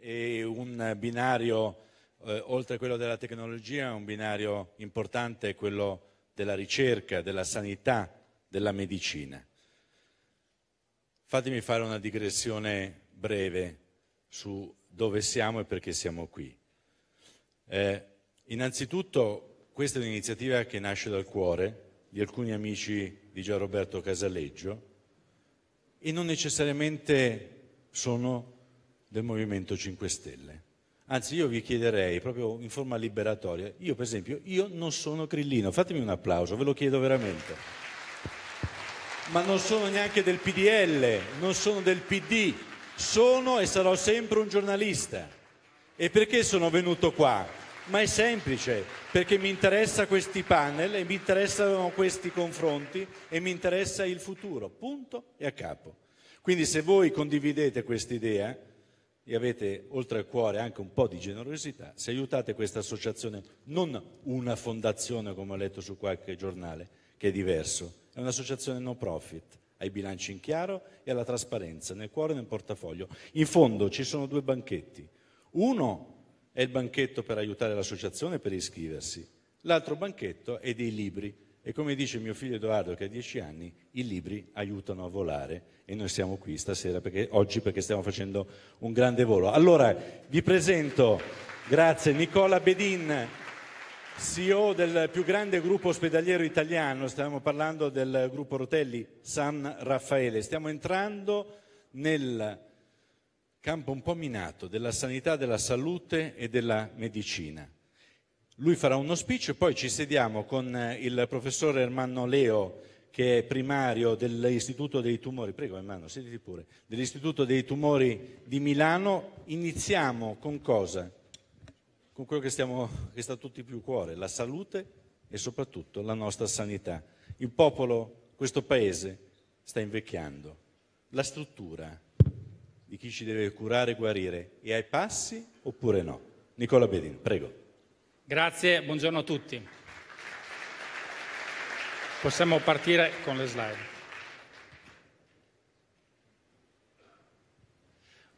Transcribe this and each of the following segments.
e un binario, eh, oltre a quello della tecnologia, un binario importante è quello della ricerca, della sanità, della medicina. Fatemi fare una digressione breve su dove siamo e perché siamo qui. Eh, innanzitutto questa è un'iniziativa che nasce dal cuore di alcuni amici di Gianroberto Casaleggio e non necessariamente sono del Movimento 5 Stelle. Anzi, io vi chiederei, proprio in forma liberatoria, io per esempio, io non sono grillino, fatemi un applauso, ve lo chiedo veramente. Ma non sono neanche del PDL, non sono del PD, sono e sarò sempre un giornalista. E perché sono venuto qua? ma è semplice, perché mi interessa questi panel e mi interessano questi confronti e mi interessa il futuro, punto e a capo. Quindi se voi condividete questa idea e avete oltre al cuore anche un po' di generosità, se aiutate questa associazione, non una fondazione come ho letto su qualche giornale, che è diverso, è un'associazione no profit, ai bilanci in chiaro e alla trasparenza, nel cuore e nel portafoglio. In fondo ci sono due banchetti. Uno è il banchetto per aiutare l'associazione per iscriversi, l'altro banchetto è dei libri e come dice mio figlio Edoardo che ha dieci anni, i libri aiutano a volare e noi siamo qui stasera perché, oggi perché stiamo facendo un grande volo. Allora vi presento, grazie, Nicola Bedin, CEO del più grande gruppo ospedaliero italiano, stiamo parlando del gruppo Rotelli San Raffaele, stiamo entrando nel campo un po' minato della sanità, della salute e della medicina. Lui farà uno speech e poi ci sediamo con il professor Ermanno Leo, che è primario dell'Istituto dei Tumori, prego Ermanno, sediti pure, dell'Istituto dei Tumori di Milano. Iniziamo con cosa? Con quello che, stiamo, che sta a tutti più cuore, la salute e soprattutto la nostra sanità. Il popolo, questo paese, sta invecchiando. La struttura, di chi ci deve curare e guarire è ai passi oppure no? Nicola Bedin, prego. Grazie, buongiorno a tutti. Possiamo partire con le slide.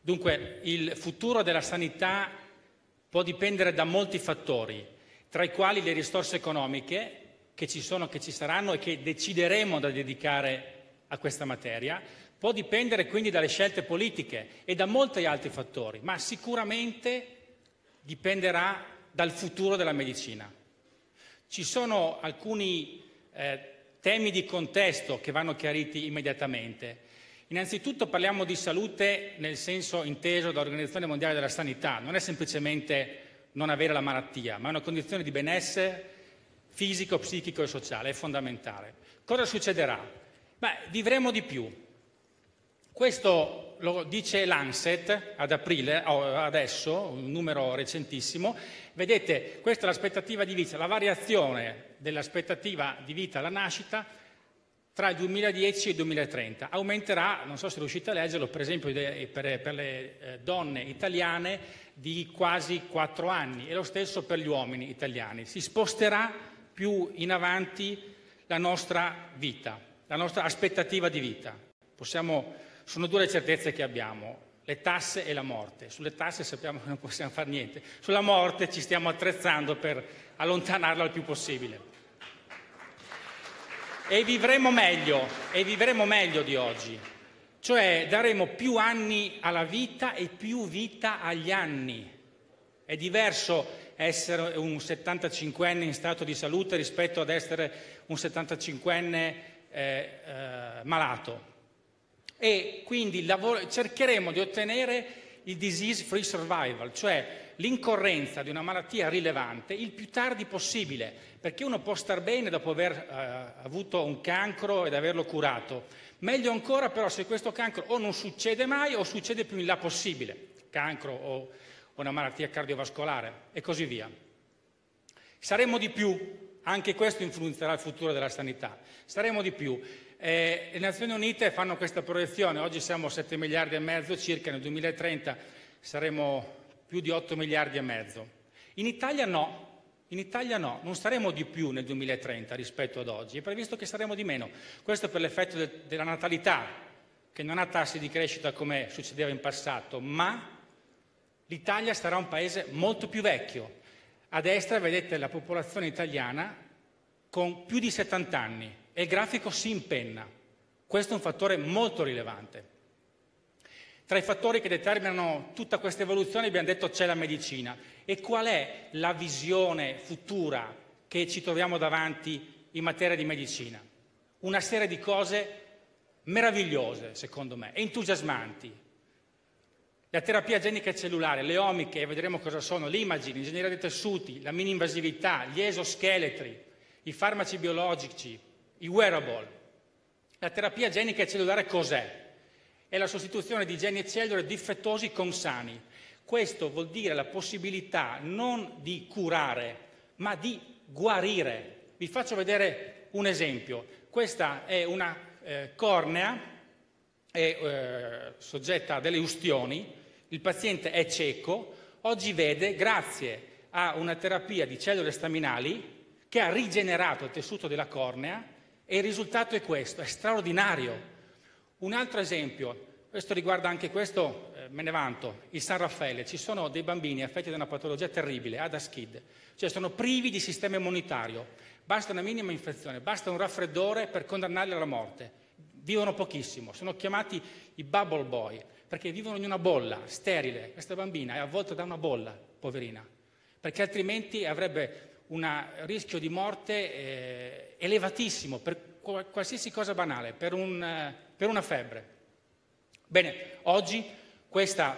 Dunque, il futuro della sanità può dipendere da molti fattori, tra i quali le risorse economiche che ci sono, che ci saranno e che decideremo da dedicare a questa materia, Può dipendere quindi dalle scelte politiche e da molti altri fattori, ma sicuramente dipenderà dal futuro della medicina. Ci sono alcuni eh, temi di contesto che vanno chiariti immediatamente. Innanzitutto parliamo di salute nel senso inteso dall'Organizzazione Mondiale della Sanità, non è semplicemente non avere la malattia, ma è una condizione di benessere fisico, psichico e sociale, è fondamentale. Cosa succederà? Beh, vivremo di più, questo lo dice Lancet ad aprile, adesso, un numero recentissimo. Vedete, questa è l'aspettativa di vita, la variazione dell'aspettativa di vita alla nascita tra il 2010 e il 2030. Aumenterà, non so se riuscite a leggerlo, per esempio per, per le eh, donne italiane di quasi 4 anni e lo stesso per gli uomini italiani. Si sposterà più in avanti la nostra vita, la nostra aspettativa di vita. Possiamo sono due le certezze che abbiamo, le tasse e la morte. Sulle tasse sappiamo che non possiamo fare niente, sulla morte ci stiamo attrezzando per allontanarla il più possibile. E vivremo meglio, e vivremo meglio di oggi, cioè daremo più anni alla vita e più vita agli anni. È diverso essere un 75enne in stato di salute rispetto ad essere un 75enne eh, eh, malato e quindi lavoro, cercheremo di ottenere il disease free survival, cioè l'incorrenza di una malattia rilevante il più tardi possibile, perché uno può star bene dopo aver eh, avuto un cancro ed averlo curato. Meglio ancora però se questo cancro o non succede mai o succede più in là possibile, cancro o una malattia cardiovascolare e così via. Saremo di più, anche questo influenzerà il futuro della sanità, saremo di più. Eh, le Nazioni Unite fanno questa proiezione, oggi siamo a 7 miliardi e mezzo, circa nel 2030 saremo più di 8 miliardi e mezzo. In Italia no, in Italia no, non saremo di più nel 2030 rispetto ad oggi, è previsto che saremo di meno. Questo per l'effetto de- della natalità, che non ha tassi di crescita come succedeva in passato, ma l'Italia sarà un paese molto più vecchio. A destra vedete la popolazione italiana con più di 70 anni e il grafico si impenna. Questo è un fattore molto rilevante. Tra i fattori che determinano tutta questa evoluzione abbiamo detto c'è la medicina. E qual è la visione futura che ci troviamo davanti in materia di medicina? Una serie di cose meravigliose, secondo me, entusiasmanti. La terapia genica cellulare, le omiche, vedremo cosa sono, l'imaging, l'ingegneria dei tessuti, la mini-invasività, gli esoscheletri, i farmaci biologici, i wearable. La terapia genica cellulare cos'è? È la sostituzione di geni e cellule difettosi con sani. Questo vuol dire la possibilità non di curare, ma di guarire. Vi faccio vedere un esempio. Questa è una eh, cornea, è eh, soggetta a delle ustioni, il paziente è cieco, oggi vede grazie a una terapia di cellule staminali che ha rigenerato il tessuto della cornea e il risultato è questo, è straordinario. Un altro esempio, questo riguarda anche questo, eh, me ne vanto, il San Raffaele. Ci sono dei bambini affetti da una patologia terribile, ADAS-KID, cioè sono privi di sistema immunitario. Basta una minima infezione, basta un raffreddore per condannarli alla morte. Vivono pochissimo, sono chiamati i bubble boy, perché vivono in una bolla sterile. Questa bambina è avvolta da una bolla, poverina, perché altrimenti avrebbe un rischio di morte eh, elevatissimo per qualsiasi cosa banale, per, un, eh, per una febbre. Bene, oggi questa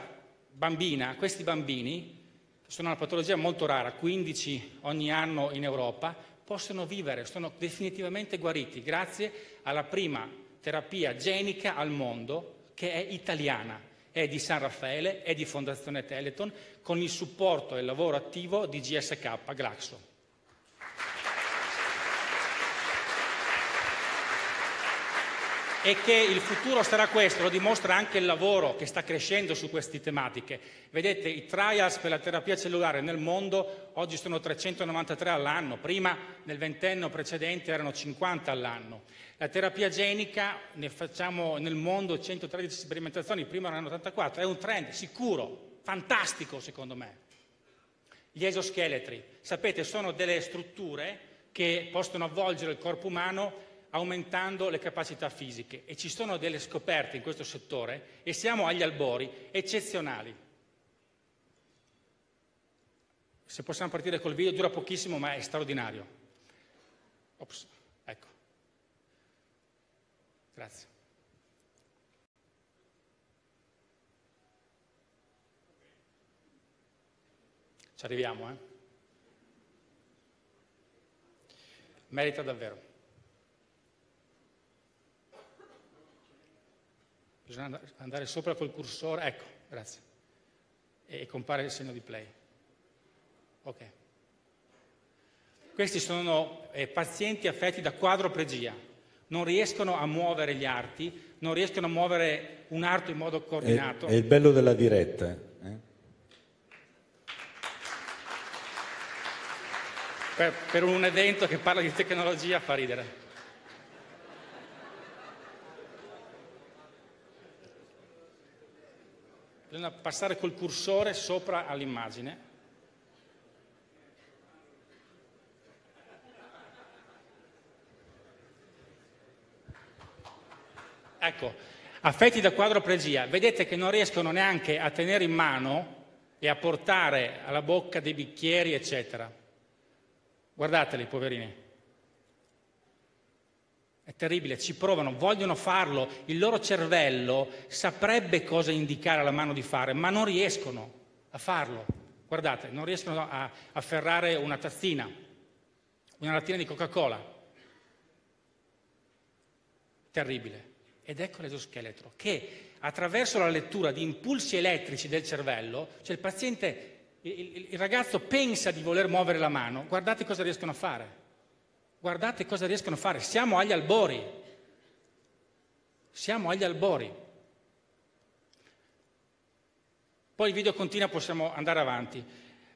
bambina, questi bambini, sono una patologia molto rara, 15 ogni anno in Europa, possono vivere, sono definitivamente guariti grazie alla prima terapia genica al mondo che è italiana, è di San Raffaele, è di Fondazione Teleton, con il supporto e il lavoro attivo di GSK Glaxo. E che il futuro sarà questo, lo dimostra anche il lavoro che sta crescendo su queste tematiche. Vedete, i trials per la terapia cellulare nel mondo oggi sono 393 all'anno, prima nel ventennio precedente erano 50 all'anno. La terapia genica, ne facciamo nel mondo 113 sperimentazioni, prima erano 84, è un trend sicuro, fantastico secondo me. Gli esoscheletri, sapete, sono delle strutture che possono avvolgere il corpo umano aumentando le capacità fisiche e ci sono delle scoperte in questo settore e siamo agli albori eccezionali. Se possiamo partire col video, dura pochissimo ma è straordinario. Ops, ecco. Grazie. Ci arriviamo, eh? Merita davvero. Bisogna andare sopra col cursore, ecco, grazie. E compare il segno di play. Ok. Questi sono eh, pazienti affetti da quadroplegia, non riescono a muovere gli arti, non riescono a muovere un arto in modo coordinato. È, è il bello della diretta. Eh? Per, per un evento che parla di tecnologia fa ridere. Bisogna passare col cursore sopra all'immagine. Ecco, affetti da quadroplegia, vedete che non riescono neanche a tenere in mano e a portare alla bocca dei bicchieri, eccetera. Guardateli, poverini. Terribile, ci provano, vogliono farlo, il loro cervello saprebbe cosa indicare alla mano di fare, ma non riescono a farlo. Guardate, non riescono a afferrare una tazzina, una lattina di Coca-Cola. Terribile. Ed ecco l'esoscheletro, che attraverso la lettura di impulsi elettrici del cervello, cioè il paziente, il, il ragazzo pensa di voler muovere la mano, guardate cosa riescono a fare Guardate cosa riescono a fare. Siamo agli albori. Siamo agli albori. Poi il video continua, possiamo andare avanti.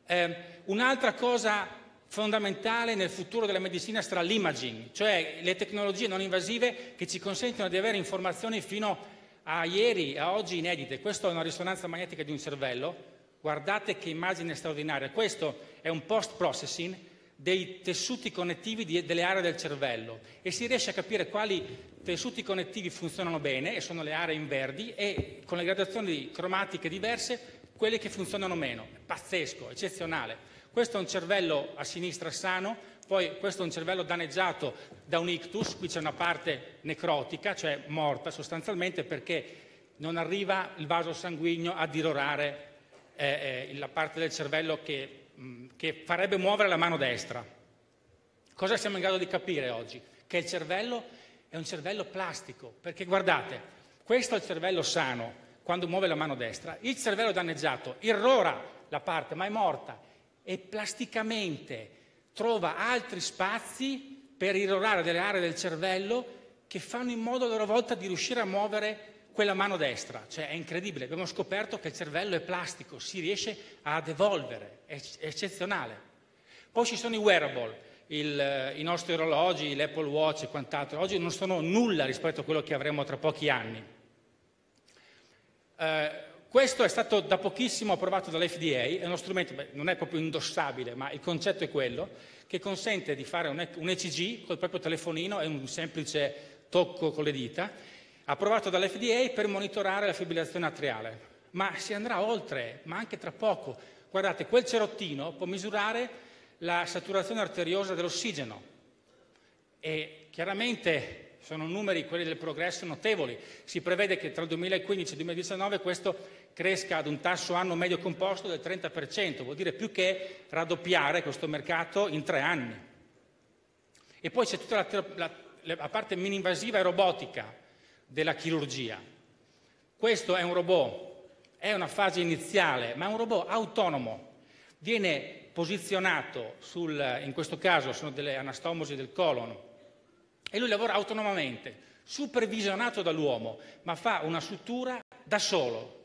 Eh, un'altra cosa fondamentale nel futuro della medicina sarà l'imaging, cioè le tecnologie non invasive che ci consentono di avere informazioni fino a ieri, a oggi inedite. Questa è una risonanza magnetica di un cervello, Guardate che immagine straordinaria. Questo è un post-processing dei tessuti connettivi di, delle aree del cervello e si riesce a capire quali tessuti connettivi funzionano bene e sono le aree in verdi e con le gradazioni cromatiche diverse quelle che funzionano meno. Pazzesco, eccezionale. Questo è un cervello a sinistra sano, poi questo è un cervello danneggiato da un ictus, qui c'è una parte necrotica, cioè morta sostanzialmente perché non arriva il vaso sanguigno a dirorare eh, eh, la parte del cervello che, che farebbe muovere la mano destra. Cosa siamo in grado di capire oggi? Che il cervello è un cervello plastico, perché guardate, questo è il cervello sano, quando muove la mano destra, il cervello danneggiato irrora la parte, ma è morta, e plasticamente trova altri spazi per irrorare delle aree del cervello che fanno in modo a loro volta di riuscire a muovere quella mano destra, cioè è incredibile, abbiamo scoperto che il cervello è plastico, si riesce ad evolvere, è, eccezionale. Poi ci sono i wearable, il, i nostri orologi, l'Apple Watch e quant'altro, oggi non sono nulla rispetto a quello che avremo tra pochi anni. Eh, questo è stato da pochissimo approvato dall'FDA, è uno strumento, beh, non è proprio indossabile, ma il concetto è quello, che consente di fare un, ECG col proprio telefonino e un semplice tocco con le dita approvato dall'FDA per monitorare la fibrillazione atriale. Ma si andrà oltre, ma anche tra poco. Guardate, quel cerottino può misurare la saturazione arteriosa dell'ossigeno e chiaramente sono numeri, quelli del progresso, notevoli. Si prevede che tra il 2015 e il 2019 questo cresca ad un tasso anno medio composto del 30%, vuol dire più che raddoppiare questo mercato in tre anni. E poi c'è tutta la, la, la parte mini-invasiva e robotica, della chirurgia. Questo è un robot, è una fase iniziale, ma è un robot autonomo. Viene posizionato sul, in questo caso sono delle anastomosi del colon, e lui lavora autonomamente, supervisionato dall'uomo, ma fa una sutura da solo.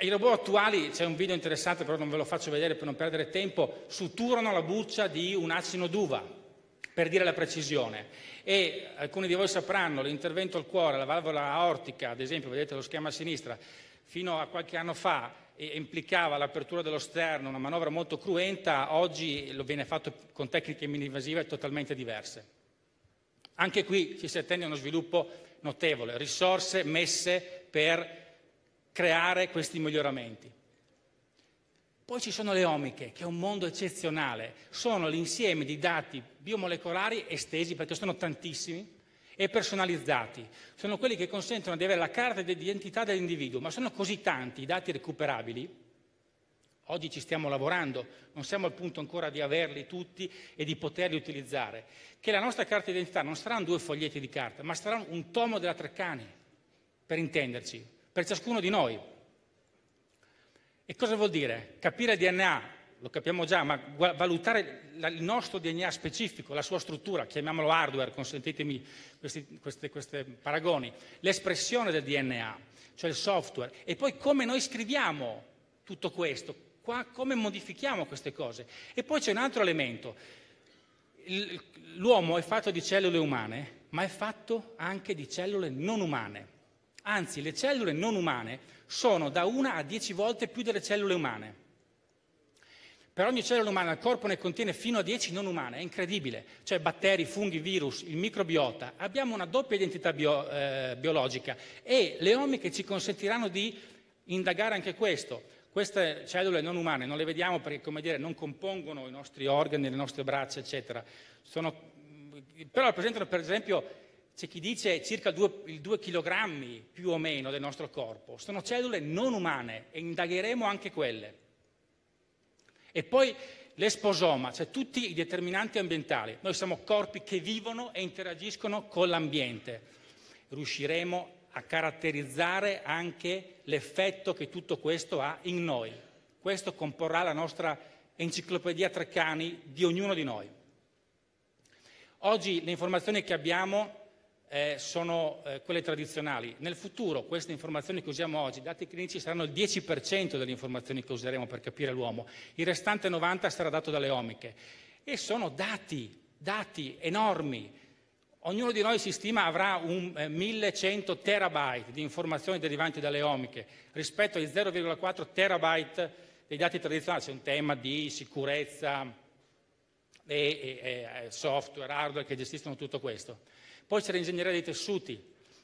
I robot attuali, c'è un video interessante, però non ve lo faccio vedere per non perdere tempo, suturano la buccia di un acino d'uva, per dire la precisione e alcuni di voi sapranno l'intervento al cuore, la valvola aortica, ad esempio, vedete lo schema a sinistra, fino a qualche anno fa implicava l'apertura dello sterno, una manovra molto cruenta, oggi lo viene fatto con tecniche mini-invasive totalmente diverse. Anche qui ci si attende uno sviluppo notevole, risorse messe per creare questi miglioramenti. Poi ci sono le omiche, che è un mondo eccezionale, sono l'insieme di dati biomolecolari estesi, perché sono tantissimi, e personalizzati. Sono quelli che consentono di avere la carta di identità dell'individuo, ma sono così tanti i dati recuperabili, oggi ci stiamo lavorando, non siamo al punto ancora di averli tutti e di poterli utilizzare, che la nostra carta di identità non saranno due foglietti di carta, ma sarà un tomo della Treccani, per intenderci, per ciascuno di noi. E cosa vuol dire? Capire il DNA, lo capiamo già, ma valutare il nostro DNA specifico, la sua struttura, chiamiamolo hardware, consentitemi questi, questi, questi paragoni, l'espressione del DNA, cioè il software, e poi come noi scriviamo tutto questo, qua, come modifichiamo queste cose. E poi c'è un altro elemento. L'uomo è fatto di cellule umane, ma è fatto anche di cellule non umane. Anzi, le cellule non umane sono da una a dieci volte più delle cellule umane. Per ogni cellula umana il corpo ne contiene fino a 10 non umane, è incredibile, cioè batteri, funghi, virus, il microbiota. Abbiamo una doppia identità bio, eh, biologica e le omiche ci consentiranno di indagare anche questo. Queste cellule non umane non le vediamo perché, come dire, non compongono i nostri organi, le nostre braccia, eccetera. Sono, però rappresentano, per esempio, c'è chi dice circa due, il 2 kg più o meno del nostro corpo. Sono cellule non umane e indagheremo anche quelle. E poi l'esposoma, cioè tutti i determinanti ambientali. Noi siamo corpi che vivono e interagiscono con l'ambiente. Riusciremo a caratterizzare anche l'effetto che tutto questo ha in noi. Questo comporrà la nostra enciclopedia Treccani di ognuno di noi. Oggi le informazioni che abbiamo eh, sono eh, quelle tradizionali. Nel futuro queste informazioni che usiamo oggi, i dati clinici, saranno il 10% delle informazioni che useremo per capire l'uomo, il restante 90% sarà dato dalle omiche. E sono dati, dati enormi. Ognuno di noi si stima avrà un eh, 1100 terabyte di informazioni derivanti dalle omiche rispetto ai 0,4 terabyte dei dati tradizionali. C'è un tema di sicurezza e, e, e software, hardware che gestiscono tutto questo. Poi c'è l'ingegneria dei tessuti.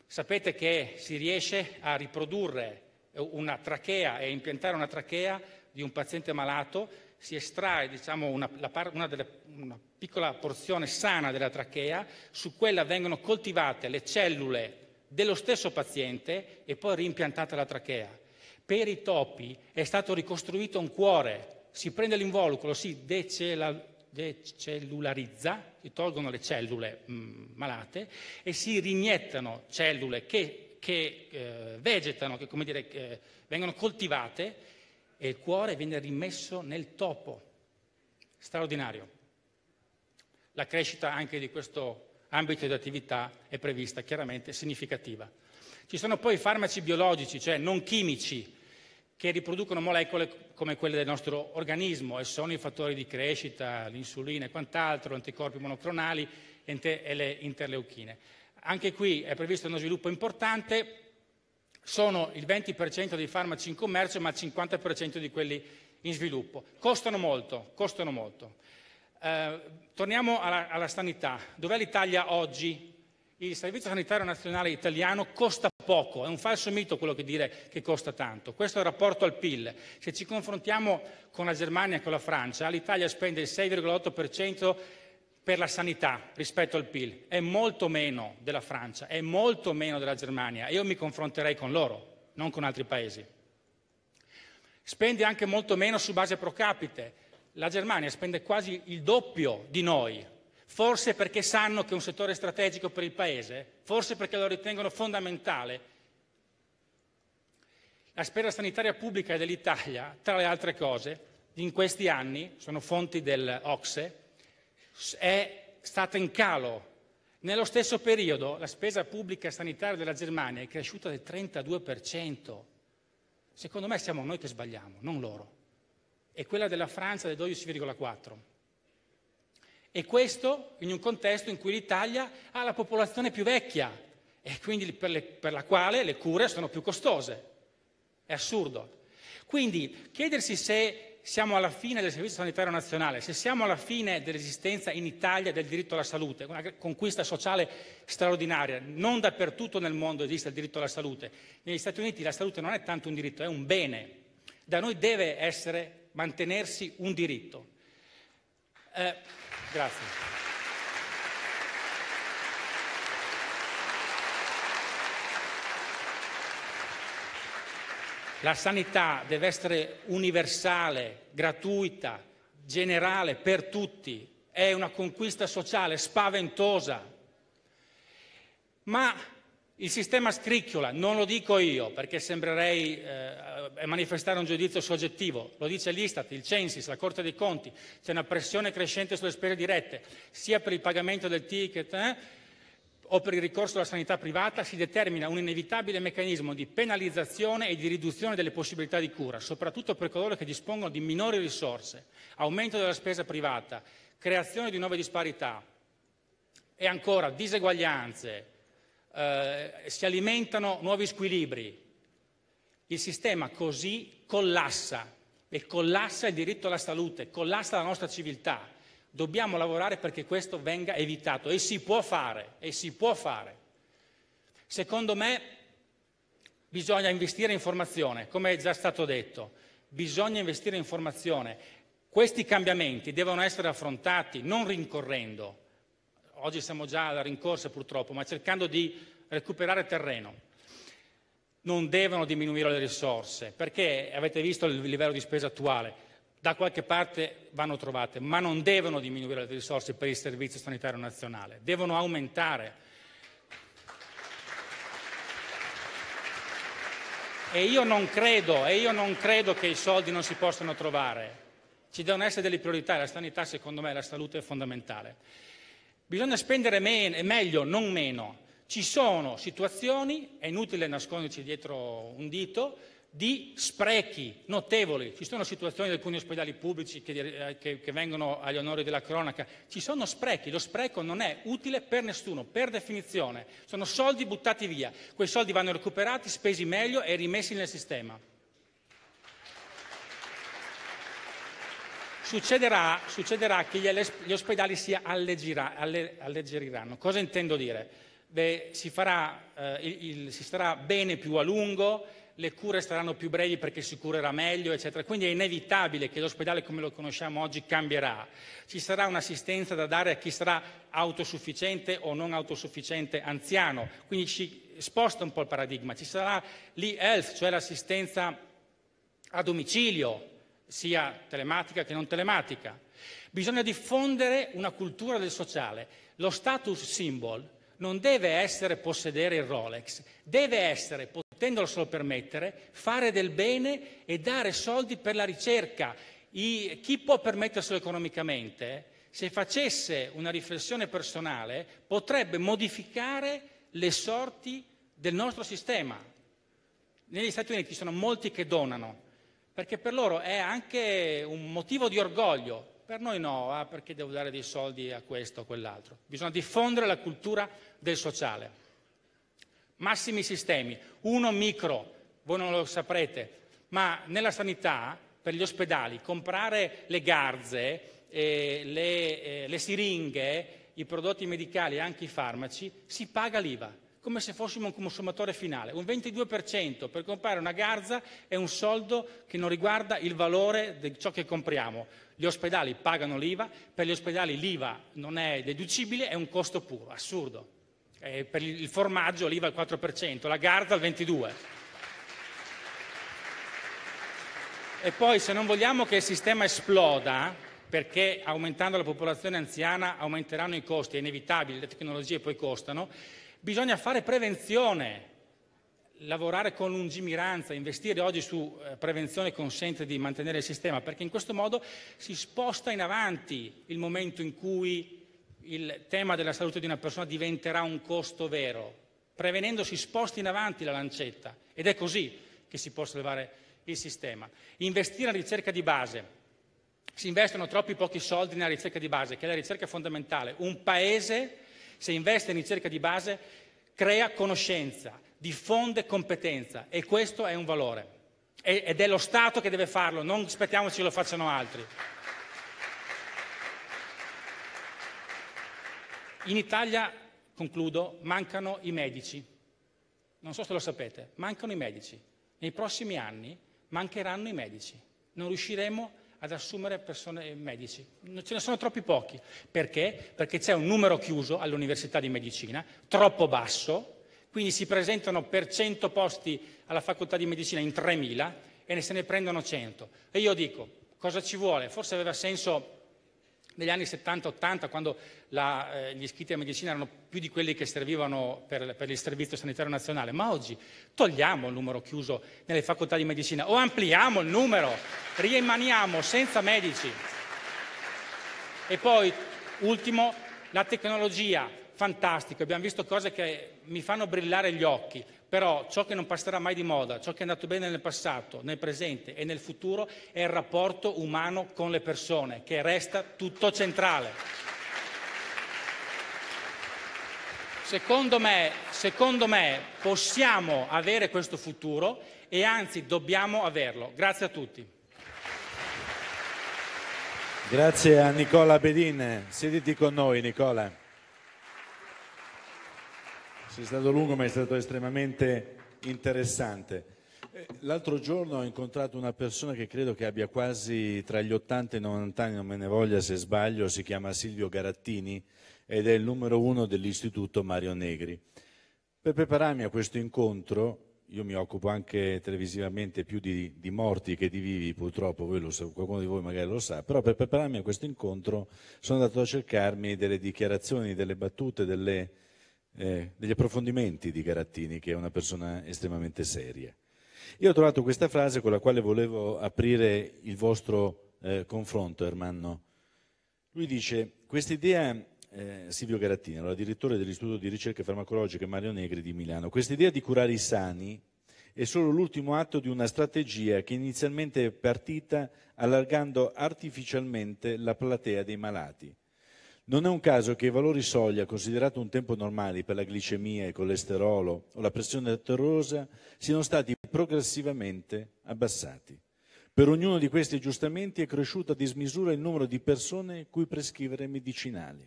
Sapete che si riesce a riprodurre una trachea e impiantare una trachea di un paziente malato, si estrae diciamo, una, una, delle, una piccola porzione sana della trachea, su quella vengono coltivate le cellule dello stesso paziente e poi rimpiantata la trachea. Per i topi è stato ricostruito un cuore, si prende l'involucro, si decela, decellularizza, si tolgono le cellule mh, mm, malate e si riniettano cellule che, che eh, vegetano, che, dire, che vengono coltivate e il cuore viene rimesso nel topo. Straordinario. La crescita anche di questo ambito di attività è prevista, chiaramente significativa. Ci sono poi farmaci biologici, cioè non chimici, che riproducono molecole come quelle del nostro organismo e sono i fattori di crescita, l'insulina e quant'altro, anticorpi monoclonali e le interleuchine. Anche qui è previsto uno sviluppo importante, sono il 20% dei farmaci in commercio ma il 50% di quelli in sviluppo. Costano molto, costano molto. Eh, torniamo alla, alla sanità. Dov'è l'Italia oggi? Il Servizio Sanitario Nazionale Italiano costa poco, è un falso mito quello che dire che costa tanto. Questo è il rapporto al PIL. Se ci confrontiamo con la Germania e con la Francia, l'Italia spende il 6,8% per la sanità rispetto al PIL, è molto meno della Francia, è molto meno della Germania. Io mi confronterei con loro, non con altri paesi. Spende anche molto meno su base pro capite. La Germania spende quasi il doppio di noi, forse perché sanno che è un settore strategico per il Paese, forse perché lo ritengono fondamentale. La spesa sanitaria pubblica dell'Italia, tra le altre cose, in questi anni, sono fonti dell'Ocse, è stata in calo. Nello stesso periodo la spesa pubblica sanitaria della Germania è cresciuta del 32%. Secondo me siamo noi che sbagliamo, non loro. E quella della Francia del 12,4%. E questo in un contesto in cui l'Italia ha la popolazione più vecchia e quindi per, le, per la quale le cure sono più costose. È assurdo. Quindi chiedersi se siamo alla fine del Servizio Sanitario Nazionale, se siamo alla fine dell'esistenza in Italia del diritto alla salute, una conquista sociale straordinaria, non dappertutto nel mondo esiste il diritto alla salute, negli Stati Uniti la salute non è tanto un diritto, è un bene, da noi deve essere, mantenersi un diritto. Eh, grazie. La sanità deve essere universale, gratuita, generale per tutti. È una conquista sociale spaventosa. Ma il sistema scricchiola, non lo dico io perché sembrerei eh, manifestare un giudizio soggettivo, lo dice l'Istat, il Censis, la Corte dei Conti, c'è una pressione crescente sulle spese dirette, sia per il pagamento del ticket, eh, o per il ricorso alla sanità privata si determina un inevitabile meccanismo di penalizzazione e di riduzione delle possibilità di cura, soprattutto per coloro che dispongono di minori risorse, aumento della spesa privata, creazione di nuove disparità e ancora diseguaglianze, eh, si alimentano nuovi squilibri. Il sistema così collassa e collassa il diritto alla salute, collassa la nostra civiltà. Dobbiamo lavorare perché questo venga evitato e si può fare, e si può fare. Secondo me bisogna investire in formazione, come è già stato detto, bisogna investire in formazione. Questi cambiamenti devono essere affrontati non rincorrendo, oggi siamo già alla rincorsa purtroppo, ma cercando di recuperare terreno. Non devono diminuire le risorse, perché avete visto il livello di spesa attuale da qualche parte vanno trovate, ma non devono diminuire le risorse per il Servizio Sanitario Nazionale, devono aumentare. E io non credo, io non credo che i soldi non si possano trovare. Ci devono essere delle priorità, la sanità secondo me, la salute è fondamentale. Bisogna spendere me- meglio, non meno. Ci sono situazioni, è inutile nasconderci dietro un dito, di sprechi notevoli. Ci sono situazioni di alcuni ospedali pubblici che, eh, che, che, vengono agli onori della cronaca. Ci sono sprechi. Lo spreco non è utile per nessuno, per definizione. Sono soldi buttati via. Quei soldi vanno recuperati, spesi meglio e rimessi nel sistema. Succederà, succederà che gli, ospedali si alleggeriranno. Cosa intendo dire? Beh, si, farà, eh, il, si starà bene più a lungo, le cure saranno più brevi perché si curerà meglio, eccetera. Quindi è inevitabile che l'ospedale come lo conosciamo oggi cambierà. Ci sarà un'assistenza da dare a chi sarà autosufficiente o non autosufficiente anziano, quindi si sposta un po' il paradigma. Ci sarà l'e-health, cioè l'assistenza a domicilio, sia telematica che non telematica. Bisogna diffondere una cultura del sociale. Lo status symbol non deve essere possedere il Rolex, deve essere potendolo solo permettere, fare del bene e dare soldi per la ricerca. I, chi può permetterselo economicamente, se facesse una riflessione personale, potrebbe modificare le sorti del nostro sistema. Negli Stati Uniti ci sono molti che donano, perché per loro è anche un motivo di orgoglio. Per noi no, ah, perché devo dare dei soldi a questo o a quell'altro. Bisogna diffondere la cultura del sociale. Massimi sistemi, uno micro, voi non lo saprete, ma nella sanità, per gli ospedali, comprare le garze, eh, le, eh, le siringhe, i prodotti medicali e anche i farmaci, si paga l'IVA come se fossimo un consumatore finale. Un 22% per comprare una garza è un soldo che non riguarda il valore di ciò che compriamo. Gli ospedali pagano l'IVA, per gli ospedali l'IVA non è deducibile, è un costo puro, assurdo eh, per il formaggio l'IVA al 4%, la garza al 22%. E poi se non vogliamo che il sistema esploda, perché aumentando la popolazione anziana aumenteranno i costi, è inevitabile, le tecnologie poi costano, bisogna fare prevenzione, lavorare con lungimiranza, investire oggi su eh, prevenzione consente di mantenere il sistema, perché in questo modo si sposta in avanti il momento in cui il tema della salute di una persona diventerà un costo vero. Prevenendo si sposta in avanti la lancetta ed è così che si può salvare il sistema. Investire in ricerca di base. Si investono troppi pochi soldi nella ricerca di base, che è la ricerca fondamentale. Un paese, se investe in ricerca di base, crea conoscenza, diffonde competenza e questo è un valore. Ed è lo Stato che deve farlo, non aspettiamoci che lo facciano altri. In Italia, concludo, mancano i medici. Non so se lo sapete, mancano i medici. Nei prossimi anni mancheranno i medici. Non riusciremo ad assumere persone medici. Ce ne sono troppi pochi. Perché? Perché c'è un numero chiuso all'Università di Medicina, troppo basso, quindi si presentano per 100 posti alla facoltà di medicina in 3.000 e se ne prendono 100. E io dico, cosa ci vuole? Forse aveva senso negli anni 70-80, quando la, eh, gli iscritti a medicina erano più di quelli che servivano per, per, il Servizio Sanitario Nazionale, ma oggi togliamo il numero chiuso nelle facoltà di medicina o ampliamo il numero, rimaniamo senza medici. E poi, ultimo, la tecnologia, fantastico, abbiamo visto cose che mi fanno brillare gli occhi, però ciò che non passerà mai di moda, ciò che è andato bene nel passato, nel presente e nel futuro è il rapporto umano con le persone, che resta tutto centrale. Secondo me, secondo me possiamo avere questo futuro e anzi dobbiamo averlo. Grazie a tutti. Grazie a Nicola Bedin. Siediti con noi, Nicola. Sei stato lungo ma è stato estremamente interessante. Eh, l'altro giorno ho incontrato una persona che credo che abbia quasi tra gli 80 e i 90 anni, non me ne voglia se sbaglio, si chiama Silvio Garattini ed è il numero uno dell'Istituto Mario Negri. Per prepararmi a questo incontro, io mi occupo anche televisivamente più di, di morti che di vivi, purtroppo, sa, qualcuno di voi magari lo sa, però per prepararmi a questo incontro sono andato a cercarmi delle dichiarazioni, delle battute, delle eh, degli approfondimenti di Garattini, che è una persona estremamente seria. Io ho trovato questa frase con la quale volevo aprire il vostro eh, confronto, Ermanno. Lui dice, questa idea, eh, Silvio Garattini, allora, direttore dell'Istituto di Ricerche Farmacologiche Mario Negri di Milano, questa idea di curare i sani è solo l'ultimo atto di una strategia che inizialmente è partita allargando artificialmente la platea dei malati. Non è un caso che i valori soglia, considerato un tempo normali per la glicemia, il colesterolo o la pressione arteriosa, siano stati progressivamente abbassati. Per ognuno di questi aggiustamenti è cresciuto a dismisura il numero di persone cui prescrivere medicinali.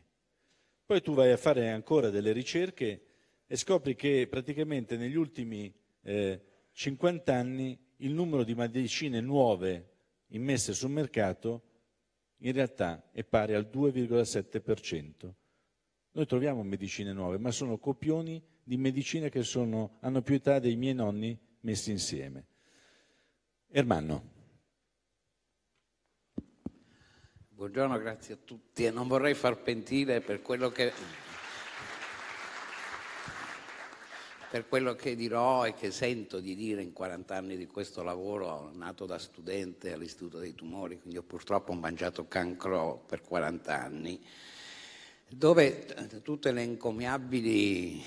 Poi tu vai a fare ancora delle ricerche e scopri che praticamente negli ultimi eh, 50 anni il numero di medicine nuove immesse sul mercato in realtà è pari al 2,7%. Noi troviamo medicine nuove, ma sono copioni di medicine che sono, hanno più età dei miei nonni messi insieme. Ermanno. Buongiorno, grazie a tutti e non vorrei far pentire per quello che per quello che dirò e che sento di dire in 40 anni di questo lavoro, nato da studente all'Istituto dei Tumori, quindi ho purtroppo mangiato cancro per 40 anni, dove tutti gli encomiabili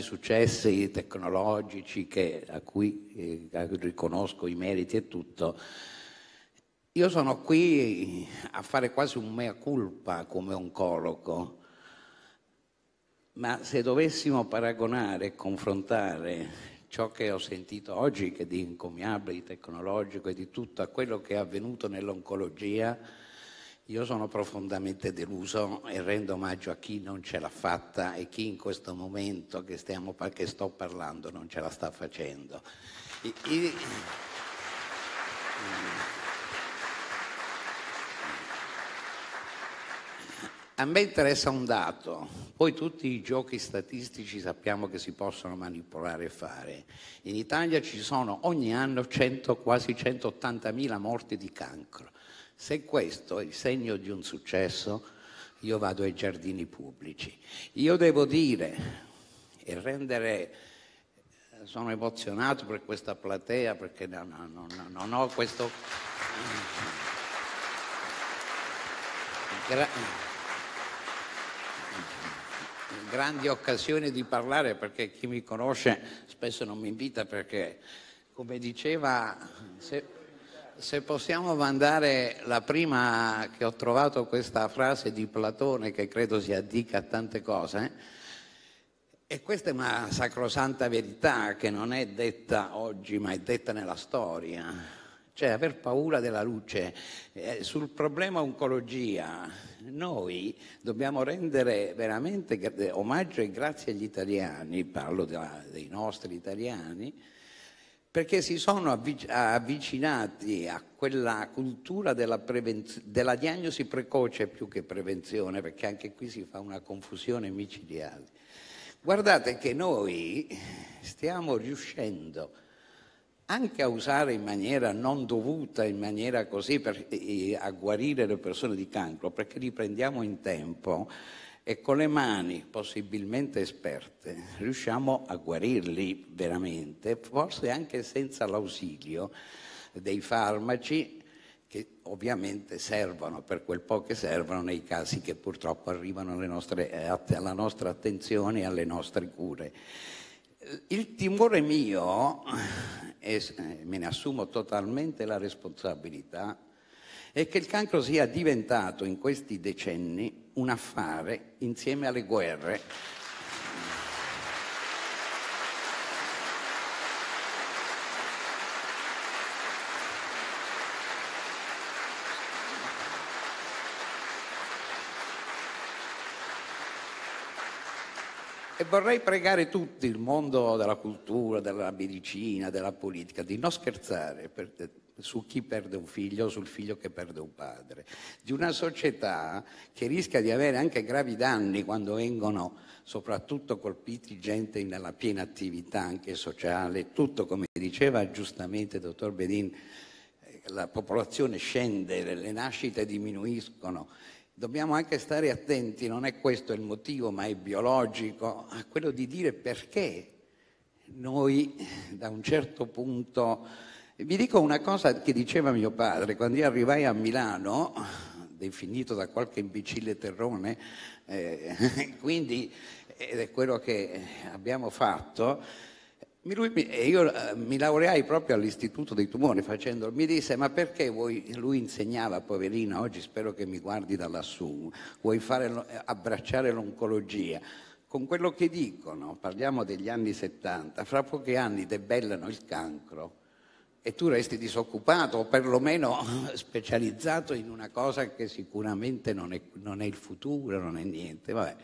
successi tecnologici che, a cui eh, riconosco i meriti e tutto, io sono qui a fare quasi un mea culpa come oncologo ma se dovessimo paragonare e confrontare ciò che ho sentito oggi, che di incommiabile, di tecnologico e di tutto, a quello che è avvenuto nell'oncologia, io sono profondamente deluso e rendo omaggio a chi non ce l'ha fatta e chi in questo momento che, stiamo, che sto parlando non ce la sta facendo. I, i, A me interessa un dato, poi tutti i giochi statistici sappiamo che si possono manipolare e fare. In Italia ci sono ogni anno 100, quasi 180.000 morti di cancro. Se questo è il segno di un successo, io vado ai giardini pubblici. Io devo dire e rendere sono emozionato per questa platea perché non, non, non ho questo Gra- grandi occasioni di parlare perché chi mi conosce spesso non mi invita perché, come diceva, se, se possiamo mandare la prima che ho trovato questa frase di Platone che credo si addica a tante cose, e questa è una sacrosanta verità che non è detta oggi ma è detta nella storia cioè aver paura della luce. Eh, sul problema oncologia noi dobbiamo rendere veramente omaggio e grazie agli italiani, parlo della, dei nostri italiani, perché si sono avvicinati a quella cultura della, della diagnosi precoce più che prevenzione, perché anche qui si fa una confusione micidiale. Guardate che noi stiamo riuscendo anche a usare in maniera non dovuta, in maniera così per, a guarire le persone di cancro, perché li prendiamo in tempo e con le mani possibilmente esperte riusciamo a guarirli veramente, forse anche senza l'ausilio dei farmaci che ovviamente servono per quel po' che servono nei casi che purtroppo arrivano nostre, alla nostra attenzione e alle nostre cure. Il timore mio, e me ne assumo totalmente la responsabilità, è che il cancro sia diventato in questi decenni un affare insieme alle guerre E vorrei pregare tutti, il mondo della cultura, della medicina, della politica, di non scherzare per, su chi perde un figlio o sul figlio che perde un padre, di una società che rischia di avere anche gravi danni quando vengono soprattutto colpiti gente nella piena attività anche sociale, tutto come diceva giustamente il dottor Bedin, eh, la popolazione scende, le nascite diminuiscono Dobbiamo anche stare attenti, non è questo il motivo, ma è biologico, a quello di dire perché noi da un certo punto... Vi dico una cosa che diceva mio padre, quando io arrivai a Milano, definito da qualche imbecille terrone, eh, quindi ed è quello che abbiamo fatto, Lui, io eh, mi laureai proprio all'Istituto dei Tumori facendo, mi disse ma perché vuoi, lui insegnava poverino, oggi spero che mi guardi da lassù, vuoi fare, abbracciare l'oncologia? Con quello che dicono, parliamo degli anni 70, fra pochi anni debellano il cancro e tu resti disoccupato o perlomeno specializzato in una cosa che sicuramente non è, non è il futuro, non è niente. Vabbè,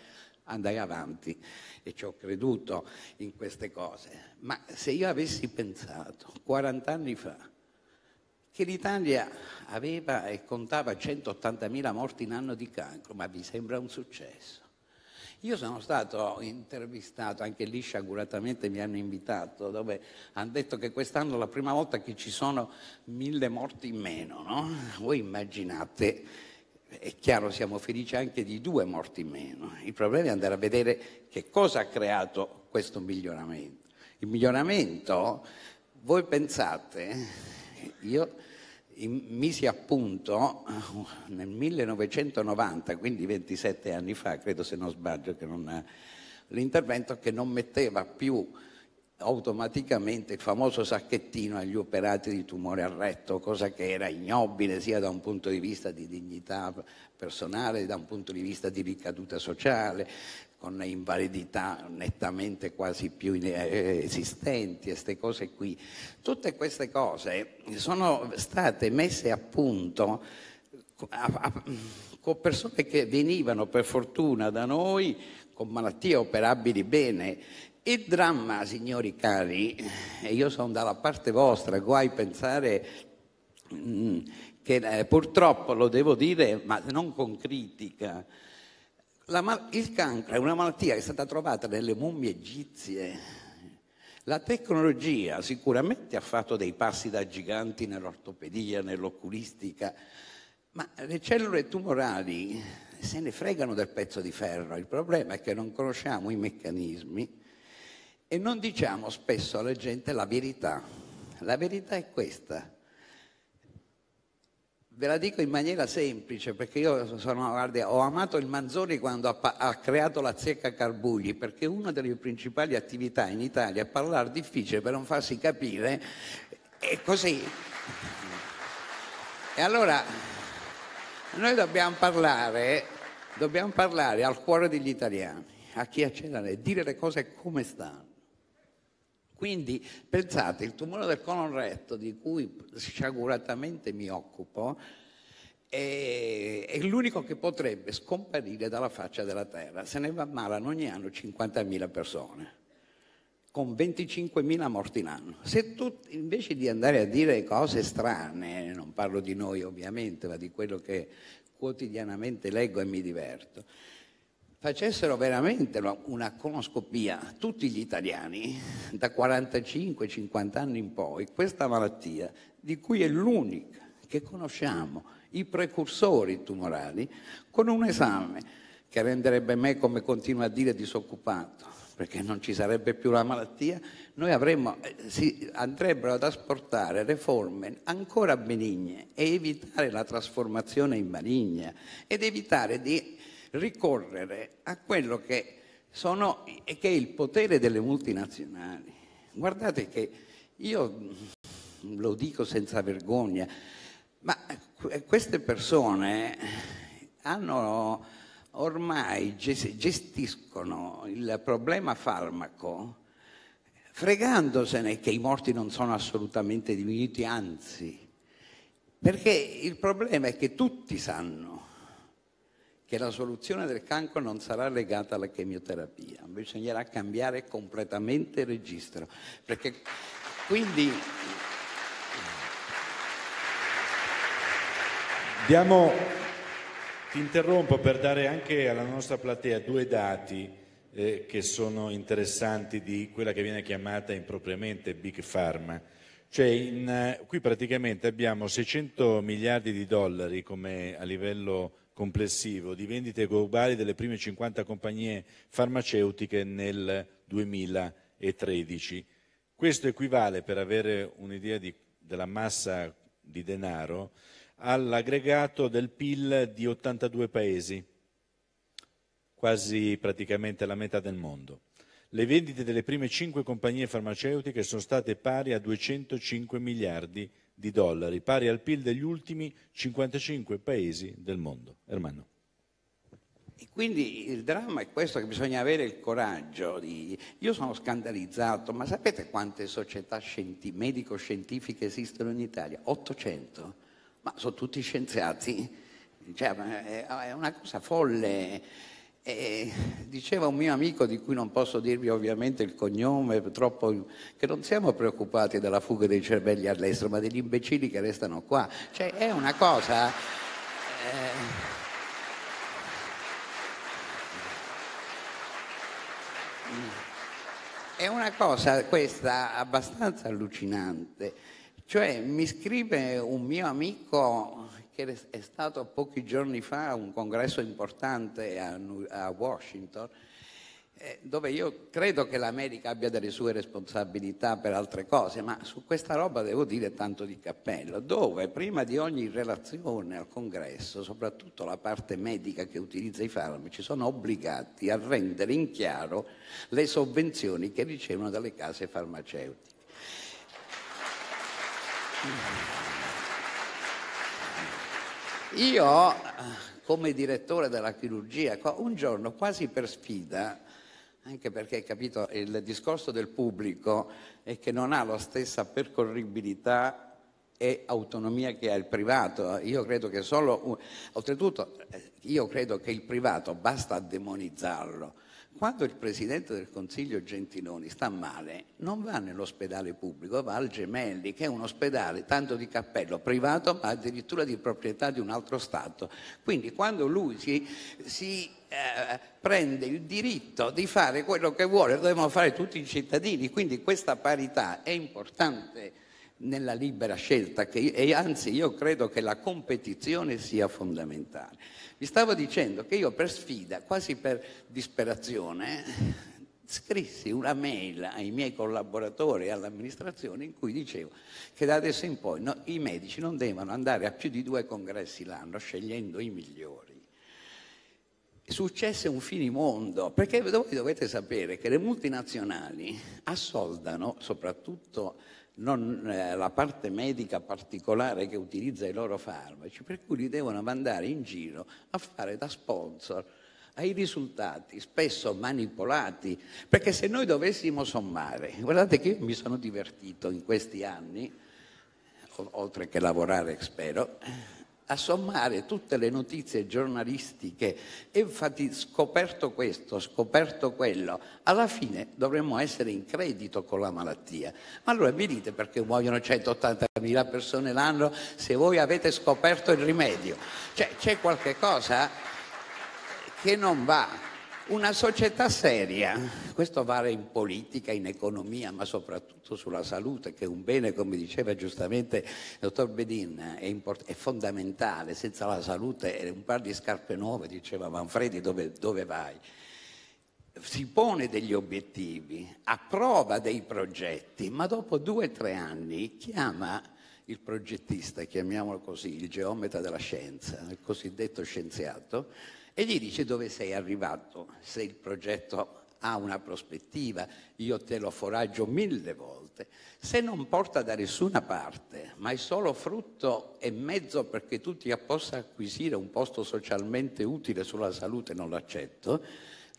andai avanti e ci ho creduto in queste cose. Ma se io avessi pensato 40 anni fa che l'Italia aveva e contava 180.000 morti in anno di cancro, ma vi sembra un successo? Io sono stato intervistato, anche lì sciaguratamente mi hanno invitato, dove hanno detto che quest'anno è la prima volta che ci sono mille morti in meno, no? Voi immaginate, è chiaro siamo felici anche di due morti in meno, il problema è andare a vedere che cosa ha creato questo miglioramento. Il miglioramento, voi pensate, io misi a punto nel 1990, quindi 27 anni fa, credo se non sbaglio, che non, l'intervento che non metteva più automaticamente il famoso sacchettino agli operati di tumore al retto, cosa che era ignobile sia da un punto di vista di dignità personale, da un punto di vista di ricaduta sociale, con invalidità nettamente quasi più eh, esistenti e queste cose qui. Tutte queste cose sono state messe a punto con persone che venivano per fortuna da noi con malattie operabili bene. Il dramma, signori cari, e io sono dalla parte vostra, guai pensare mm, che eh, purtroppo lo devo dire, ma non con critica, la, il cancro è una malattia che è stata trovata nelle mummie egizie. La tecnologia sicuramente ha fatto dei passi da giganti nell'ortopedia, nell'oculistica, ma le cellule tumorali se ne fregano del pezzo di ferro. Il problema è che non conosciamo i meccanismi e non diciamo spesso alla gente la verità. La verità è questa Ve la dico in maniera semplice perché io sono, guardi, ho amato il Manzoni quando ha, ha, creato la zecca Carbugli perché una delle principali attività in Italia è parlare difficile per non farsi capire e così. E allora noi dobbiamo parlare, dobbiamo parlare al cuore degli italiani, a chi acceda e dire le cose come stanno. Quindi pensate, il tumore del colon retto di cui sciaguratamente mi occupo è, è l'unico che potrebbe scomparire dalla faccia della terra. Se ne ammalano ogni anno 50.000 persone con 25.000 morti in anno. Se tu invece di andare a dire cose strane, non parlo di noi ovviamente, ma di quello che quotidianamente leggo e mi diverto, facessero veramente una conoscopia, tutti gli italiani, da 45-50 anni in poi, questa malattia, di cui è l'unica che conosciamo, i precursori tumorali, con un esame che renderebbe me, come continua a dire, disoccupato, perché non ci sarebbe più la malattia, noi avremmo, eh, si, andrebbero ad asportare le forme ancora benigne e evitare la trasformazione in maligna ed evitare di ricorrere a quello che, sono, che è il potere delle multinazionali. Guardate che io lo dico senza vergogna, ma queste persone hanno ormai gestiscono il problema farmaco fregandosene che i morti non sono assolutamente diminuiti, anzi, perché il problema è che tutti sanno che la soluzione del cancro non sarà legata alla chemioterapia, bisognerà cambiare completamente il registro, perché quindi... Diamo, ti interrompo per dare anche alla nostra platea due dati eh, che sono interessanti di quella che viene chiamata impropriamente Big Pharma. Cioè in, eh, qui praticamente abbiamo 600 miliardi di dollari a livello complessivo di vendite globali delle prime 50 compagnie farmaceutiche nel 2013. Questo equivale, per avere un'idea di, della massa di denaro, all'aggregato del PIL di 82 paesi, quasi praticamente la metà del mondo. le vendite delle prime cinque compagnie farmaceutiche sono state pari a 205 miliardi di dollari, pari al PIL degli ultimi 55 paesi del mondo. Ermanno. E quindi il dramma è questo che bisogna avere il coraggio di... Io sono scandalizzato, ma sapete quante società scienti... medico-scientifiche esistono in Italia? 800? Ma sono tutti scienziati? Cioè, è una cosa folle. E diceva un mio amico, di cui non posso dirvi ovviamente il cognome, troppo, che non siamo preoccupati della fuga dei cervelli all'estero, ma degli imbecilli che restano qua. Cioè, è una cosa... Eh, È una cosa questa abbastanza allucinante. Cioè mi scrive un mio amico che è stato pochi giorni fa a un congresso importante a, Washington eh, dove io credo che l'America abbia delle sue responsabilità per altre cose, ma su questa roba devo dire tanto di cappello, dove prima di ogni relazione al congresso, soprattutto la parte medica che utilizza i farmaci, sono obbligati a rendere in chiaro le sovvenzioni che ricevono dalle case farmaceutiche. Io, come direttore della chirurgia, un giorno quasi per sfida, anche perché capito, il discorso del pubblico è che non ha la stessa percorribilità e autonomia che ha il privato. Io credo che solo, oltretutto, eh, io credo che il privato basta demonizzarlo quando il Presidente del Consiglio Gentiloni sta male, non va nell'ospedale pubblico, va al Gemelli, che è un ospedale tanto di cappello privato, ma addirittura di proprietà di un altro Stato. Quindi quando lui si, si eh, prende il diritto di fare quello che vuole, lo devono fare tutti i cittadini. Quindi questa parità è importante nella libera scelta che, e anzi io credo che la competizione sia fondamentale. Vi stavo dicendo che io per sfida, quasi per disperazione, scrissi una mail ai miei collaboratori e all'amministrazione in cui dicevo che da adesso in poi no, i medici non devono andare a più di due congressi l'anno scegliendo i migliori. Successe un finimondo, perché voi dovete sapere che le multinazionali assoldano soprattutto non, eh, la parte medica particolare che utilizza i loro farmaci, per cui li devono mandare in giro a fare da sponsor ai risultati spesso manipolati, perché se noi dovessimo sommare, guardate che mi sono divertito in questi anni, oltre che lavorare, spero, a sommare tutte le notizie giornalistiche, enfati, scoperto questo, scoperto quello, alla fine dovremmo essere in credito con la malattia. Ma allora mi dite perché muoiono 180.000 persone l'anno se voi avete scoperto il rimedio? Cioè, c'è qualche cosa che non va. Una società seria, questo vale in politica, in economia, ma soprattutto sulla salute, che è un bene, come diceva giustamente il dottor Bedin, è, import- è fondamentale. Senza la salute è un par di scarpe nuove, diceva Manfredi, dove, dove vai? si pone degli obiettivi, approva dei progetti, ma dopo due o tre anni chiama il progettista, chiamiamolo così, il geometra della scienza, il cosiddetto scienziato, e gli dice dove sei arrivato, se il progetto ha una prospettiva, io te lo foraggio mille volte, se non porta da nessuna parte, ma è solo frutto e mezzo perché tu ti possa acquisire un posto socialmente utile sulla salute, non l'accetto,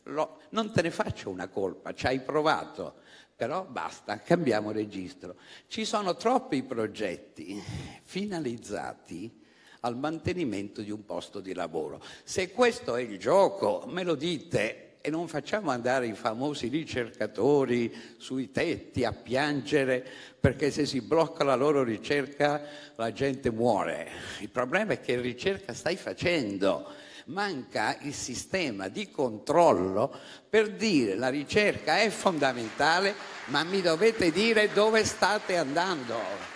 lo, non te ne faccio una colpa, ci hai provato, però basta, cambiamo registro. Ci sono troppi progetti finalizzati al mantenimento di un posto di lavoro. Se questo è il gioco, me lo dite e non facciamo andare i famosi ricercatori sui tetti a piangere perché se si blocca la loro ricerca la gente muore. Il problema è che ricerca stai facendo. Manca il sistema di controllo per dire la ricerca è fondamentale, ma mi dovete dire dove state andando.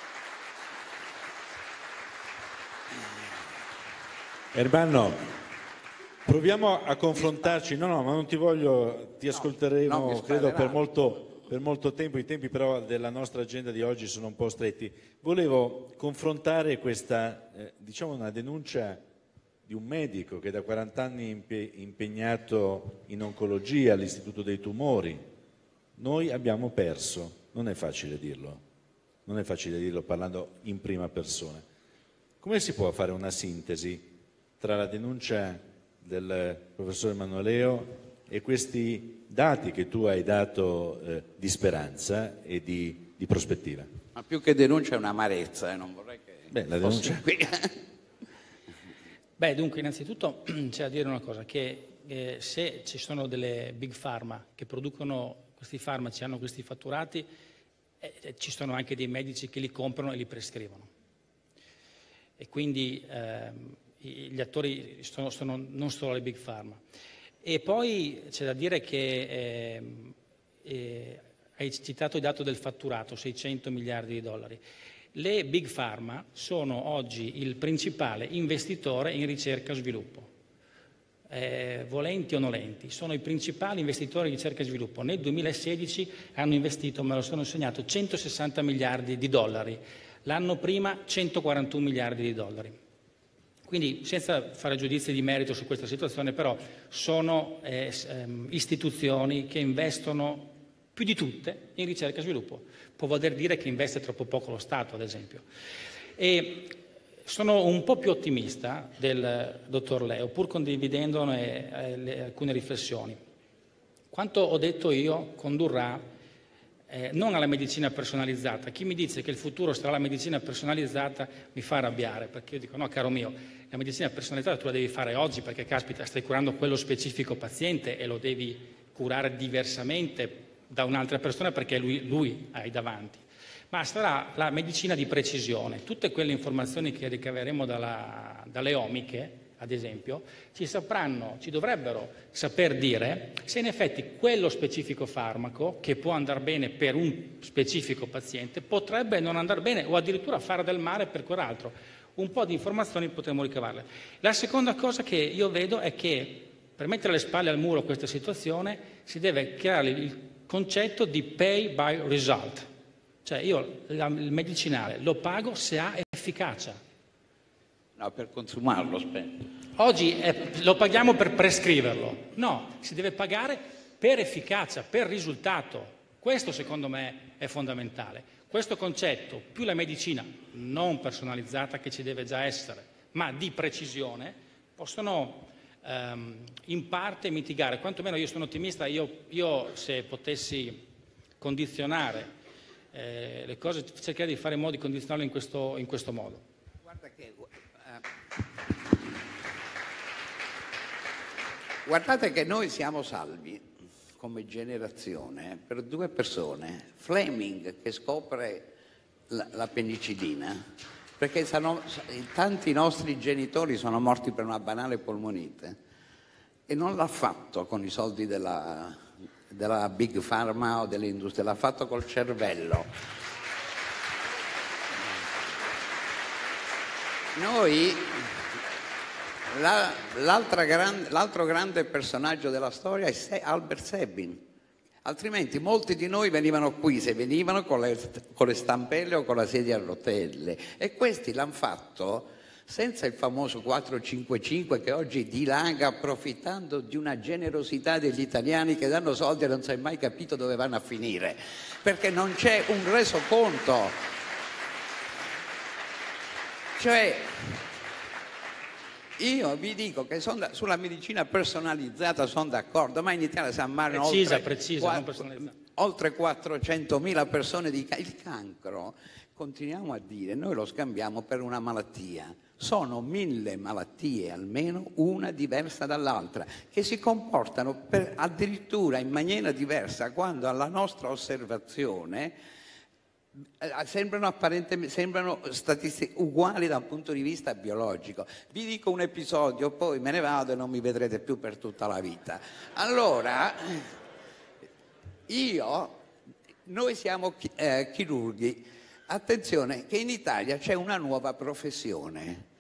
Ermanno, proviamo a confrontarci. No, no, ma non ti voglio, ti ascolteremo, no, credo, per molto, per molto, tempo. I tempi però della nostra agenda di oggi sono un po' stretti. Volevo confrontare questa, eh, diciamo, una denuncia di un medico che da 40 anni è impegnato in oncologia all'Istituto dei Tumori Noi abbiamo perso, non è facile dirlo, non è facile dirlo parlando in prima persona. Come si può fare una sintesi tra la denuncia del professor Manoleo e questi dati che tu hai dato eh, di speranza e di, di, prospettiva? Ma più che denuncia è un'amarezza, eh, non vorrei che... Beh, la denuncia... Qui. Beh, dunque, innanzitutto c'è da dire una cosa, che eh, se ci sono delle big pharma che producono questi farmaci, hanno questi fatturati, eh, eh, ci sono anche dei medici che li comprano e li prescrivono. E quindi ehm, gli attori sono, sono, non solo le big pharma. E poi c'è da dire che ehm, eh, hai citato il dato del fatturato, 600 miliardi di dollari. Le big pharma sono oggi il principale investitore in ricerca e sviluppo eh, volenti o nolenti, sono i principali investitori di ricerca e sviluppo. Nel 2016 hanno investito, me lo sono insegnato, 160 miliardi di dollari, l'anno prima 141 miliardi di dollari. Quindi, senza fare giudizi di merito su questa situazione, però sono eh, ehm, istituzioni che investono più di tutte in ricerca e sviluppo. Può voler dire che investe troppo poco lo Stato, ad esempio. E sono un po' più ottimista del dottor Leo, pur condividendone eh, alcune riflessioni. Quanto ho detto io condurrà eh, non alla medicina personalizzata. Chi mi dice che il futuro sarà la medicina personalizzata mi fa arrabbiare, perché io dico no, caro mio, la medicina personalizzata tu la devi fare oggi perché, caspita, stai curando quello specifico paziente e lo devi curare diversamente da un'altra persona perché lui, lui hai davanti ma sarà la medicina di precisione. Tutte quelle informazioni che ricaveremo dalla, dalle omiche, ad esempio, ci sapranno, ci dovrebbero saper dire se in effetti quello specifico farmaco, che può andare bene per un specifico paziente, potrebbe non andare bene o addirittura fare del male per quell'altro. Un po' di informazioni potremo ricavarle. La seconda cosa che io vedo è che per mettere le spalle al muro a questa situazione si deve creare il concetto di pay by result cioè io il medicinale lo pago se ha efficacia. No, per consumarlo, aspetta. Oggi è, lo paghiamo per prescriverlo. No, si deve pagare per efficacia, per risultato. Questo secondo me è fondamentale. Questo concetto, più la medicina non personalizzata che ci deve già essere, ma di precisione, possono ehm, in parte mitigare. Quantomeno io sono ottimista, io, io se potessi condizionare eh, le cose, cercare di fare in modo di condizionarle in questo, in questo modo. Guarda che, guardate che noi siamo salvi come generazione per due persone. Fleming che scopre la, la penicillina, perché sono, tanti nostri genitori sono morti per una banale polmonite e non l'ha fatto con i soldi della, della Big Pharma o dell'industria, l'ha fatto col cervello. Noi, la, gran, l'altro grande personaggio della storia è Albert Sabin, altrimenti molti di noi venivano qui, se venivano con le, con le stampelle o con la sedia a rotelle e questi l'hanno fatto senza il famoso 455 che oggi dilaga approfittando di una generosità degli italiani che danno soldi e non si è mai capito dove vanno a finire, perché non c'è un resoconto. Cioè, io vi dico che da, sulla medicina personalizzata sono d'accordo, ma in Italia si ammalano precisa, oltre, precisa, 4, oltre 400.000 persone di il cancro. Continuiamo a dire, noi lo scambiamo per una malattia sono mille malattie almeno, una diversa dall'altra, che si comportano per, addirittura in maniera diversa quando alla nostra osservazione sembrano apparentemente sembrano statistiche uguali da un punto di vista biologico. Vi dico un episodio, poi me ne vado e non mi vedrete più per tutta la vita. Allora, io, noi siamo eh, chirurghi, Attenzione che in Italia c'è una nuova professione.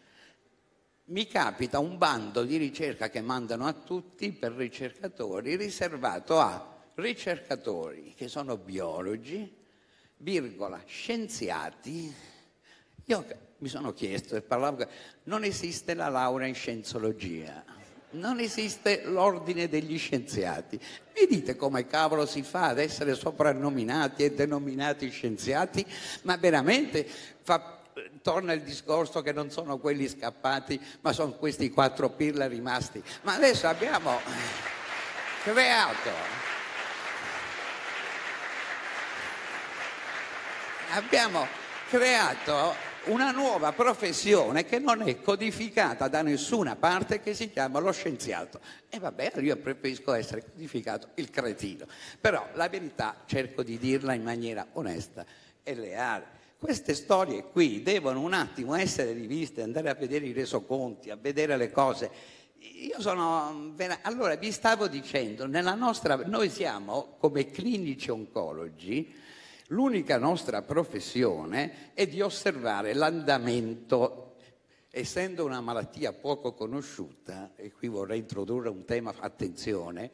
Mi capita un bando di ricerca che mandano a tutti per ricercatori riservato a ricercatori che sono biologi, virgola, scienziati. Io mi sono chiesto e parlavo, non esiste la laurea in scienziologia. non esiste l'ordine degli scienziati. Mi dite come cavolo si fa ad essere soprannominati e denominati scienziati? Ma veramente fa, torna il discorso che non sono quelli scappati, ma sono questi quattro pirla rimasti. Ma adesso abbiamo creato abbiamo creato una nuova professione che non è codificata da nessuna parte che si chiama lo scienziato. E vabbè, io preferisco essere codificato il cretino. Però la verità cerco di dirla in maniera onesta e leale. Queste storie qui devono un attimo essere riviste, andare a vedere i resoconti, a vedere le cose. Io sono... Allora, vi stavo dicendo, nostra... Noi siamo come clinici oncologi, L'unica nostra professione è di osservare l'andamento, essendo una malattia poco conosciuta, e qui vorrei introdurre un tema, attenzione,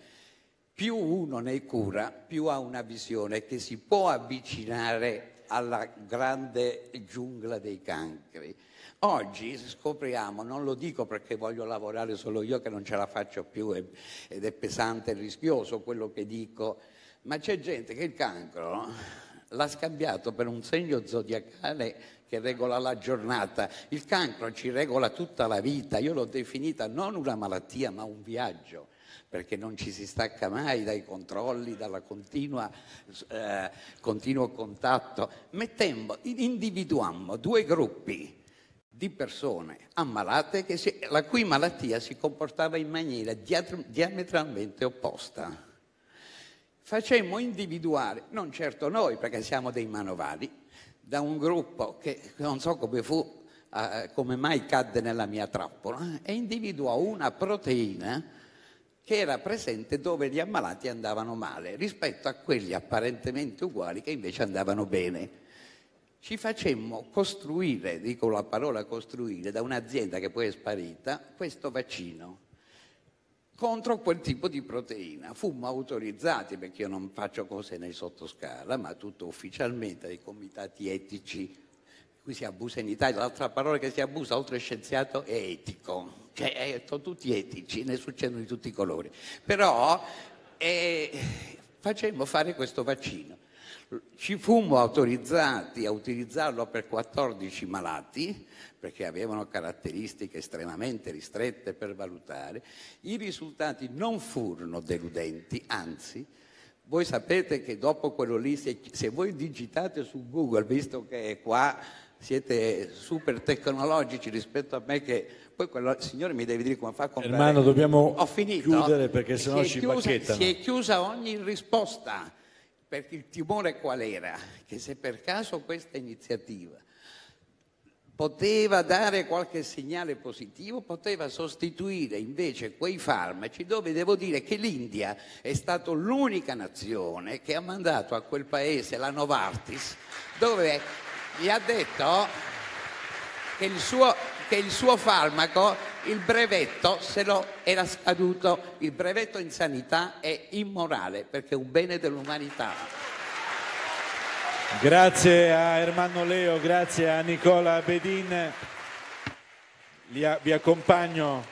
più uno ne cura, più ha una visione che si può avvicinare alla grande giungla dei cancri. Oggi scopriamo, non lo dico perché voglio lavorare solo io che non ce la faccio più ed è pesante e rischioso quello che dico, ma c'è gente che il cancro l'ha scambiato per un segno zodiacale che regola la giornata. Il cancro ci regola tutta la vita, io l'ho definita non una malattia ma un viaggio perché non ci si stacca mai dai controlli, dal eh, continuo contatto. Mettemmo, individuammo due gruppi di persone ammalate si, la cui malattia si comportava in maniera diametralmente opposta facemmo individuare, non certo noi perché siamo dei manovali, da un gruppo che non so come fu, eh, come mai cadde nella mia trappola, e individuò una proteina che era presente dove gli ammalati andavano male rispetto a quelli apparentemente uguali che invece andavano bene. Ci facemmo costruire, dico la parola costruire, da un'azienda che poi è sparita, questo vaccino contro quel tipo di proteina. Fummo autorizzati, perché io non faccio cose nei sottoscala, ma tutto ufficialmente dai comitati etici. Qui si abusa in Italia, l'altra parola che si abusa oltre scienziato è etico, cioè eh, sono tutti etici, ne succedono di tutti i colori. Però eh, facemmo fare questo vaccino. Ci fummo autorizzati a utilizzarlo per 14 malati, perché avevano caratteristiche estremamente ristrette per valutare. I risultati non furono deludenti, anzi, voi sapete che dopo quello lì, se, se voi digitate su Google, visto che qua siete super tecnologici rispetto a me che poi quello, il signore mi deve dire come fa a comprare. Ermano, dobbiamo chiudere perché sennò ci chiusa, bacchettano. Si è chiusa ogni risposta perché il timore qual era? Che se per caso questa iniziativa poteva dare qualche segnale positivo, poteva sostituire invece quei farmaci dove devo dire che l'India è stata l'unica nazione che ha mandato a quel paese la Novartis dove gli ha detto che il suo, che il suo farmaco, il brevetto, se lo era scaduto, il brevetto in sanità è immorale perché è un bene dell'umanità. Grazie a Ermanno Leo, grazie a Nicola Bedin. Vi accompagno